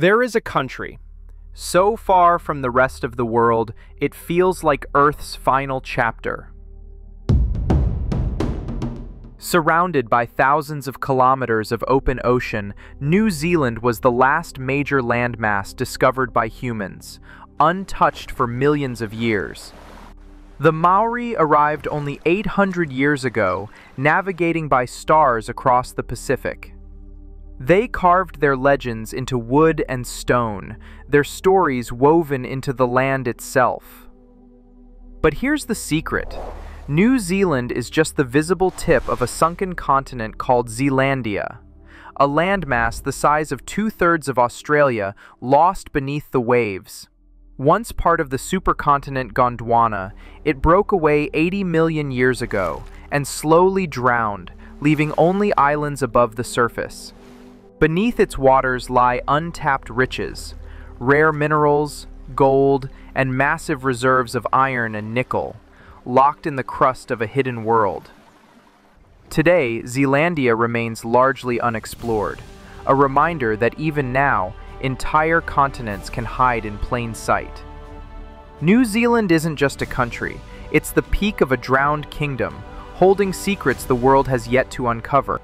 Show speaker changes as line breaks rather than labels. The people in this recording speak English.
There is a country, so far from the rest of the world, it feels like Earth's final chapter. Surrounded by thousands of kilometers of open ocean, New Zealand was the last major landmass discovered by humans, untouched for millions of years. The Maori arrived only 800 years ago, navigating by stars across the Pacific. They carved their legends into wood and stone, their stories woven into the land itself. But here's the secret. New Zealand is just the visible tip of a sunken continent called Zealandia, a landmass the size of two-thirds of Australia lost beneath the waves. Once part of the supercontinent Gondwana, it broke away 80 million years ago and slowly drowned, leaving only islands above the surface. Beneath its waters lie untapped riches, rare minerals, gold, and massive reserves of iron and nickel, locked in the crust of a hidden world. Today, Zealandia remains largely unexplored, a reminder that even now, entire continents can hide in plain sight. New Zealand isn't just a country, it's the peak of a drowned kingdom, holding secrets the world has yet to uncover.